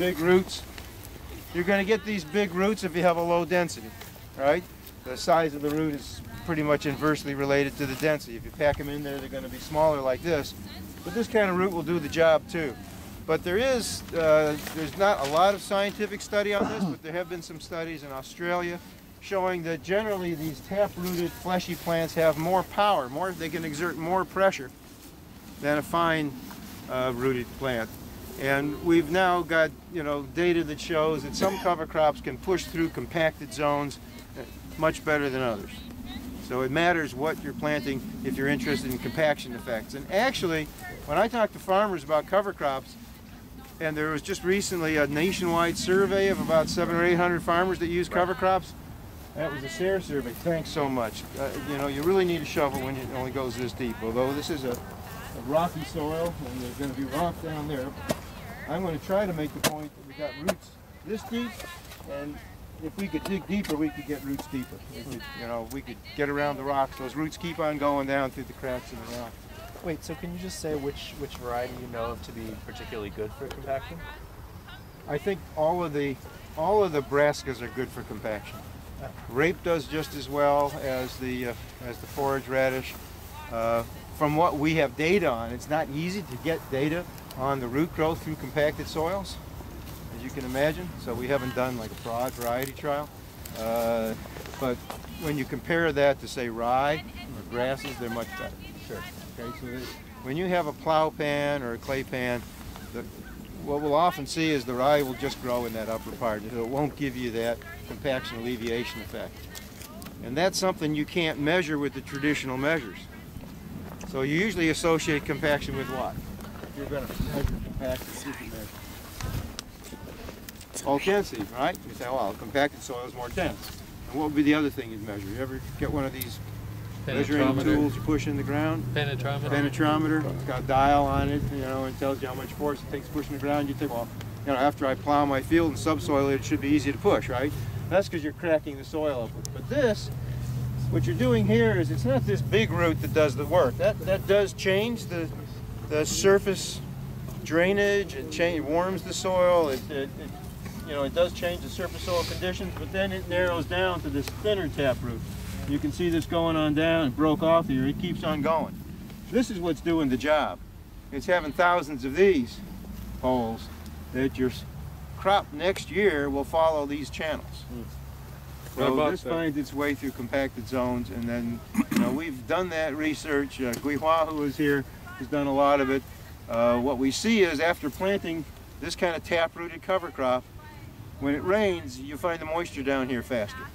big roots. You're going to get these big roots if you have a low density, right? The size of the root is pretty much inversely related to the density. If you pack them in there, they're going to be smaller like this. But this kind of root will do the job too. But there is, uh, there's not a lot of scientific study on this, but there have been some studies in Australia showing that generally these tap-rooted fleshy plants have more power, more they can exert more pressure than a fine uh, rooted plant. And we've now got you know data that shows that some cover crops can push through compacted zones uh, much better than others. So it matters what you're planting if you're interested in compaction effects. And actually, when I talk to farmers about cover crops, and there was just recently a nationwide survey of about seven or eight hundred farmers that use cover crops, that was a SARE survey. Thanks so much. Uh, you know, you really need a shovel when it only goes this deep. Although this is a, a rocky soil and there's going to be rock down there, I'm going to try to make the point that we got roots this deep, and if we could dig deeper, we could get roots deeper. Could, you know, we could get around the rocks. Those roots keep on going down through the cracks in the rock. Wait, so can you just say which which variety you know of to be particularly good for compaction? I think all of the all of the brassicas are good for compaction. Rape does just as well as the uh, as the forage radish. Uh, from what we have data on, it's not easy to get data on the root growth through compacted soils, as you can imagine. So we haven't done like a broad variety trial. Uh, but when you compare that to say rye or grasses, they're much better. Sure. Okay, so that when you have a plow pan or a clay pan, the, what we'll often see is the rye will just grow in that upper part. It won't give you that compaction alleviation effect. And that's something you can't measure with the traditional measures. So you usually associate compaction with what? You're going to measure compaction, you can measure. Oh, density, right? You say, well, compacted soil is more dense. And what would be the other thing you'd measure? You ever get one of these measuring tools you push in the ground? Penetrometer. Penetrometer. It's got a dial on it, you know, and tells you how much force it takes pushing the ground. You think, well, you know, after I plow my field and subsoil, it should be easy to push, right? That's because you're cracking the soil up. But this, what you're doing here is it's not this big root that does the work. That that does change the the surface drainage. It change warms the soil. It, it, it you know it does change the surface soil conditions. But then it narrows down to this thinner taproot. You can see this going on down. It broke off here. It keeps on going. This is what's doing the job. It's having thousands of these holes that your crop next year will follow these channels. Hmm. So this that? finds its way through compacted zones, and then you know we've done that research. Uh, Guihua, who is here, has done a lot of it. Uh, what we see is after planting this kind of tap-rooted cover crop, when it rains, you find the moisture down here faster.